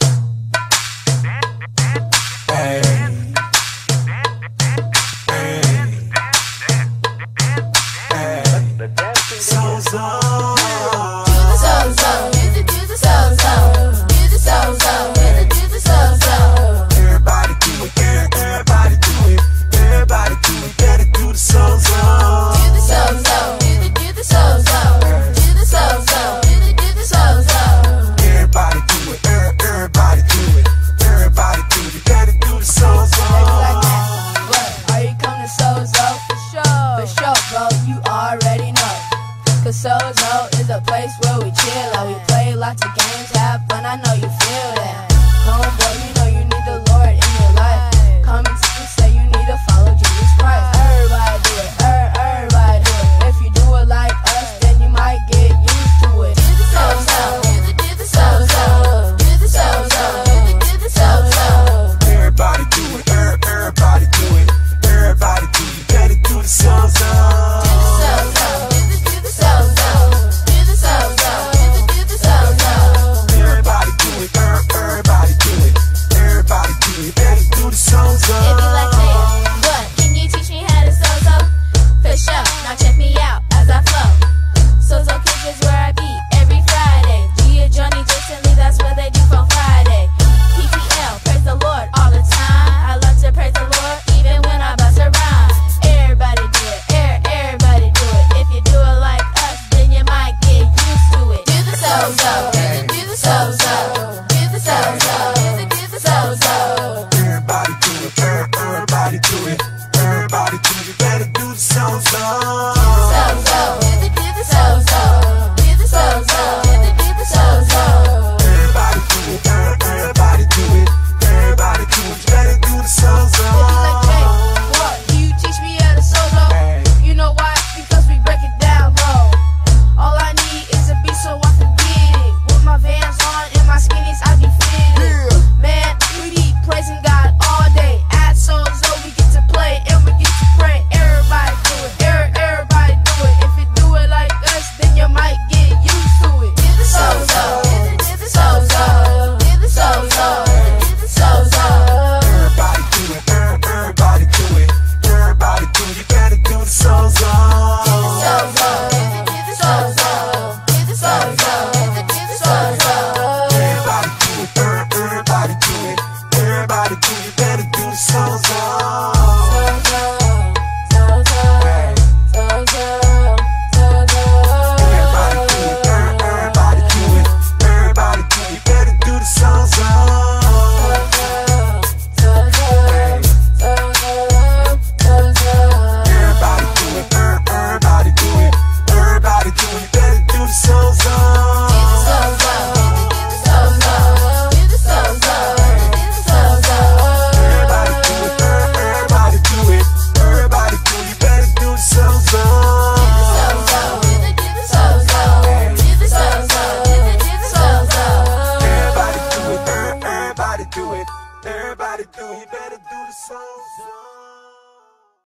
you know is a place where we chill out. We play lots of games, have fun, I know you feel that. Homeboy, you Everybody do, you better do the song.